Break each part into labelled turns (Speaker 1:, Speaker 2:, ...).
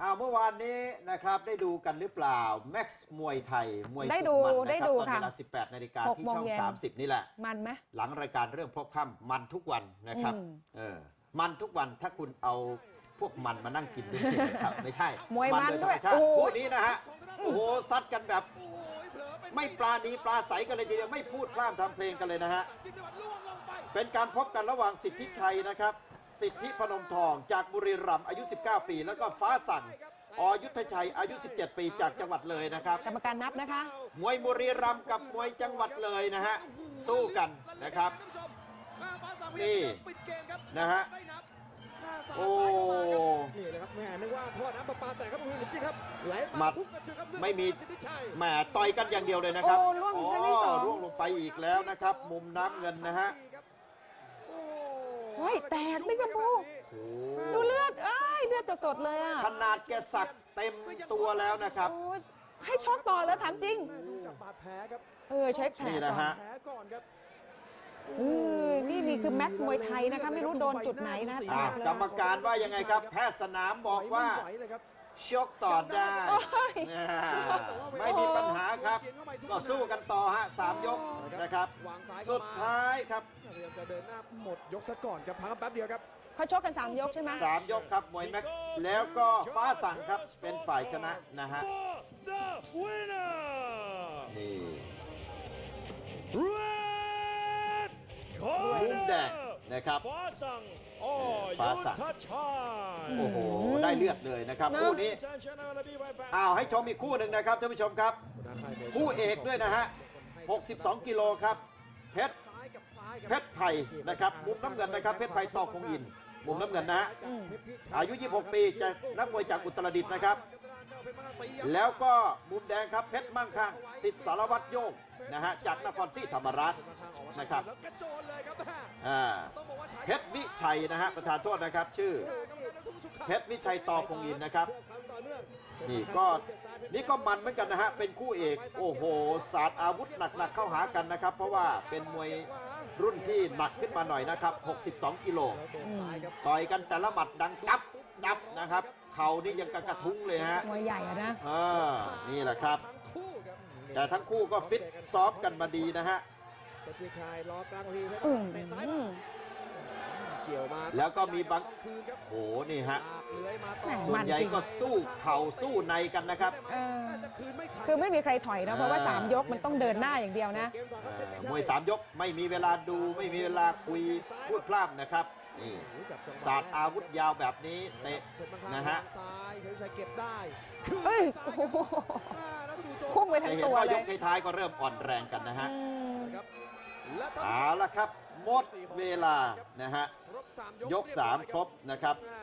Speaker 1: อ้าวเมื่อวานนี้นะครับได้ดูกันหรือเปล่า แม็กซ์มวยไทย มวย
Speaker 2: ได้
Speaker 1: สุ
Speaker 2: ดู
Speaker 1: มัน
Speaker 2: ได้
Speaker 1: นะครับ
Speaker 2: ดู
Speaker 1: ตอน
Speaker 2: ค่ะ
Speaker 1: เวลา 18 นาฬิกา
Speaker 2: หก
Speaker 1: ที่
Speaker 2: โมง
Speaker 1: ช่อง
Speaker 2: เย็น
Speaker 1: 30 นี่แหละ
Speaker 2: มันไหม
Speaker 1: หลังรายการเรื่องพบค่ำมันทุกวันนะครับ
Speaker 2: อืม
Speaker 1: เออมันทุกวันถ้าคุณเอาพวกมันมานั่งกินด้วยนะครับ ไม่ใช่
Speaker 2: มวยมัน
Speaker 1: โด้
Speaker 2: วย
Speaker 1: ธรรชาติ
Speaker 2: โอ้โห
Speaker 1: คู่นี้นะฮะโอ้โหซัดกันแบบ ไม่ปลาณีปลาใสกันเลยทีเดียวไม่พูดพร่ำทำเพลงกันเลยนะฮะเป็นการพบกันระหว่างสิทธิชัยนะครับ สิทธิพนมทองจากบุรีรัมย์อายุ 19 ปี แล้วก็ฟ้าสั่งอยุทธชัยอายุ 17 ปีจากจังหวัดเลยนะครับ
Speaker 2: กรรมการนับนะคะ
Speaker 1: มวยบุรีรัมย์กับมวยจังหวัดเลยนะฮะสู้กันนะครับนี่นะฮะโอ้
Speaker 3: นี่นะครับแหม่นึกว่าท่อน้ำประปาแตกครับคุณจริงๆครับไหล
Speaker 1: หมั
Speaker 3: มา
Speaker 1: ด
Speaker 3: พุ่งกระเทือนครับ
Speaker 1: ไม่มี
Speaker 3: สิทธิชัย
Speaker 1: แหมต่อยกันอย่างเดียวเลยนะครับ
Speaker 2: โอ้ร่วงครั้งที่สอง
Speaker 1: ร่วงลงไปอีกแล้วนะครับ มุมน้ำเงินนะฮะ
Speaker 3: โอ้
Speaker 2: เฮ้ยแตกไม่กระพู
Speaker 1: โอ้
Speaker 2: ดูเลือดเอ้ยเลือดสดๆเลยอะ
Speaker 1: ขนาดแกสักเต็มตัวแล้วนะครับ
Speaker 2: โอ้ยให้ช็อกต่อแล้วถามจริง
Speaker 3: แม่ดูจากบาดแผลครับ
Speaker 2: เออเช็คแผล
Speaker 1: นี่
Speaker 2: ก่
Speaker 1: นะ
Speaker 2: อน
Speaker 1: ฮะ
Speaker 3: แผลก่อนครับ
Speaker 2: เออนี่นี่คือแม็กซ์มวยไทยนะคะ ไม่รู้โดนจุดไหนนะแต
Speaker 1: อะ
Speaker 2: กเลย
Speaker 1: กรรมการว่ายังไงครับ แพทย์สนามบอกว่า
Speaker 3: ไม่ไหวเลยครับ
Speaker 1: ชกต่อได้
Speaker 2: โอ้ย
Speaker 1: อ่าไม่มีปัญหาครับ ก็สู้กันต่อฮะสามยกนะครับ
Speaker 3: วางซ้ายเข้ามา
Speaker 1: สุดท้ายครับ
Speaker 3: พยายามจะเดินหน้าหมดยกซะก่อนครับพักแป๊บเดียวครับ
Speaker 2: เขาชกกันสามยกใช่ไหม
Speaker 1: สามยกครับมวยแม็กซ์แล้วก็ฟ้าสั่งครับเป็นฝ่ายชนะนะฮะ
Speaker 4: For the winner,
Speaker 1: นี่ นะครับ
Speaker 4: ฟ้าสั่งอ้อ
Speaker 1: ฟ้า
Speaker 4: ยุท
Speaker 1: สั่ง
Speaker 4: ธชัย
Speaker 1: โอ้โห ได้เลือดเลยนะครับ
Speaker 2: นะ
Speaker 1: คู่นี้
Speaker 4: Ladies and gentlemen, be right back.
Speaker 1: อ้าวให้ชมอีกคู่หนึ่งนะครับท่านผู้ชมครับ คู่เอกด้วยนะฮะ 62 กิโลครับ เพชร
Speaker 3: ซ้ายกับซ้ายครับ
Speaker 1: เพชรไผ่นะครับ มุมน้ำเงินนะครับ เพชรไผ่ตอกคงอิน มุมน้ำเงินนะฮะ
Speaker 2: อืม
Speaker 1: อายุ 26 ปีจะนักมวยจากอุตรดิตถ์นะครับ แล้วก็มุมแดงครับเพชรมั่งคั่งสิทธิ์สารวัตรโยงนะฮะจากนครศรีธรรมราชนะครับ
Speaker 3: แล้วกระโจนเลยครับแม่
Speaker 1: อ่า
Speaker 3: ต้องบอกว่าใช้
Speaker 1: เพชรวิชัยนะฮะประธานโทษนะครับ ชื่อเพชรวิชัยตอคงอินนะครับ นี่ก็นี่ก็มันเหมือนกันนะฮะเป็นคู่เอกโอ้โหศาสตร์อาวุธหนักๆเข้าหากันนะครับ เพราะว่าเป็นมวยรุ่นที่หนักขึ้นมาหน่อยนะครับ 62 กิโลต่อยกันแต่ละหมัดดังดับดับนะครับ เข่านี่ยังกระกระทุ้งเลยฮะ
Speaker 2: มวยใหญ่อะนะ
Speaker 1: เออนี่แหละครับ
Speaker 3: คู่ครับ
Speaker 1: แต่ทั้งคู่ก็ฟิตซ้อมกันมาดีนะฮะ
Speaker 3: เพชรวิชัยรอกลางทีครับ
Speaker 2: อืม
Speaker 3: เตะซ้ายมาเกี่ยวมา
Speaker 1: แล้วก็มีบาง
Speaker 3: คืนครับ
Speaker 1: โอ้โหนี่ฮะ
Speaker 3: ลากเลื้อยมาต่อ
Speaker 2: แหม่
Speaker 1: ส่วนใหญ่ก็สู้เข่าสู้ในกันนะครับ
Speaker 2: เออ
Speaker 3: จะคืนไม่ทัน
Speaker 2: คือไม่มีใครถอยนะเพราะว่าสามยกมันต้องเดินหน้าอย่างเดียวนะ
Speaker 3: เกมต่อครับ
Speaker 1: เอ
Speaker 3: เพชร
Speaker 1: อ
Speaker 3: วิชั
Speaker 1: มวยสามยกไม่มีเวลาดูไม่มีเวลาคุยพูดพร่ำนะครับ นี่
Speaker 3: จับจังหวะ
Speaker 1: ศาสตร์อาวุธยาวแบบนี้เตะ
Speaker 3: เพชรมังค่า
Speaker 1: นะฮะ
Speaker 3: วางซ้ายเพชรวิชัยเก็บได้
Speaker 2: เอ้ย
Speaker 3: ซ้า
Speaker 2: โอ้โห
Speaker 3: อ่าแล้วจู่โจม
Speaker 2: พุ่งไปทั้
Speaker 1: จะ
Speaker 2: ง
Speaker 1: เห็น
Speaker 2: ตัว
Speaker 1: ว่า
Speaker 2: เลย
Speaker 1: กท้ายๆก็เริ่มอ่อนแรงกันนะฮะ
Speaker 2: อืม
Speaker 3: ครับและทั้ง
Speaker 1: เอาละครับหมดเวลานะฮะ
Speaker 3: ครบสามยก
Speaker 1: ยกสามครบนะครับ
Speaker 3: อ่า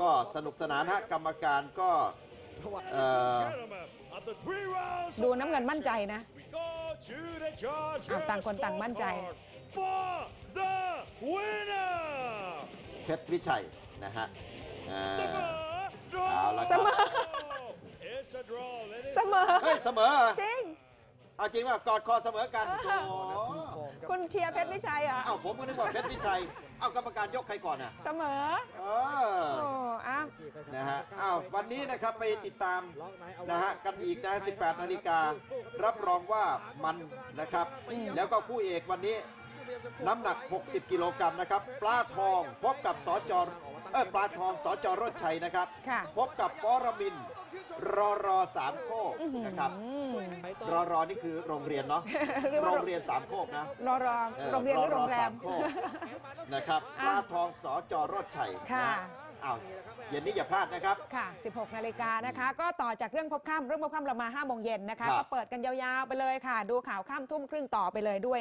Speaker 1: ก็สนุกสนานฮะกรรมการก็
Speaker 3: จังหวะ
Speaker 1: เอ่อ
Speaker 4: Gentlemen, after three rounds
Speaker 2: ดู
Speaker 4: of
Speaker 2: น้ำเงินมั่นใจนะ
Speaker 4: We go to the judge
Speaker 2: อะต่างคนต่างมั่นใจ
Speaker 4: for the winner
Speaker 1: เพชรวิชัยนะฮะอ่า
Speaker 4: เสมอ draw
Speaker 1: เอาละค
Speaker 2: เส
Speaker 1: รับ
Speaker 2: มอ
Speaker 4: It's a draw ladies
Speaker 2: เสมอ
Speaker 1: เฮ้ยเสมอ
Speaker 2: จริง
Speaker 1: เอาจริงว่ากอดคอเสมอกัน
Speaker 2: เออ
Speaker 1: โอ้โห
Speaker 2: คุณเชียร์เพชรวิชัยเหรอ
Speaker 1: เอ้าผมก็นึกว่าเพชรวิชัยเอ้ากรรมการยกใครก่อนอะ
Speaker 2: เสมอ
Speaker 1: เอ
Speaker 2: โอ้
Speaker 1: อ
Speaker 2: อ้าว
Speaker 1: นะฮะ อ้าว วันนี้นะครับไปติดตาม
Speaker 3: ล็อกไหเอา
Speaker 1: นะฮะกันอีกนะ 18 นาฬิกา รับรองว่ามันนะครับ แล้วก็คู่เอกวันนี้ น้ำหนัก 60 กิโลกรัมนะครับ ปลาทองพบกับสจเออปลาทองสจรถชัยนะครับ
Speaker 2: ค่ะ
Speaker 1: พบกับปรมินทร์รอรอสามโคก
Speaker 2: อื้อหือ
Speaker 1: นะครับ รอรอนี่คือโรงเรียนเนาะ
Speaker 2: เรียกว่า
Speaker 1: โรงเรียนสามโคกนะ
Speaker 2: รอรอ
Speaker 1: ออ
Speaker 2: โรงเรียนหรือโรงแรม
Speaker 1: สามโคกนะครับ ป
Speaker 2: อะ
Speaker 1: ลาทองสจรถชัย
Speaker 2: ค่ะ
Speaker 1: นอ้าวเย็นนี้อย่าพลาดนะครับ
Speaker 2: ค่ะ 16 นาฬิกานะคะ ก็ต่อจากเรื่องพบค่ำเรื่องพบค่ำเรามา5โมงเย็นนะคะ
Speaker 1: ครับ
Speaker 2: ก็เปิดกันยาวๆไปเลยค่ะ ดูข่าวค่ำทุ่มครึ่งต่อไปเลยด้วย